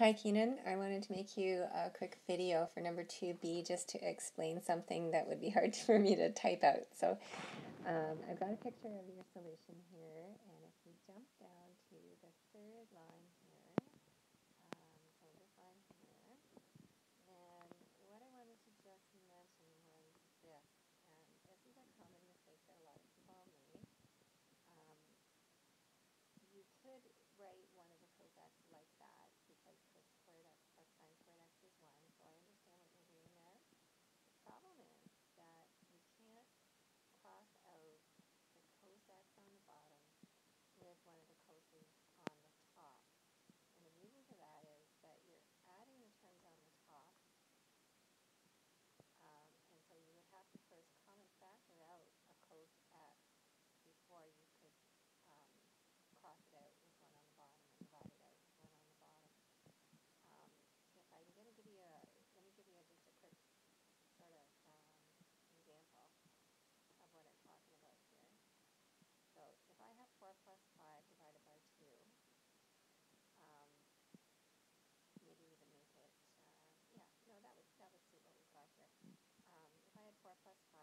Hi Keenan, I wanted to make you a quick video for number 2b just to explain something that would be hard for me to type out. So um, I've got a picture of your solution here first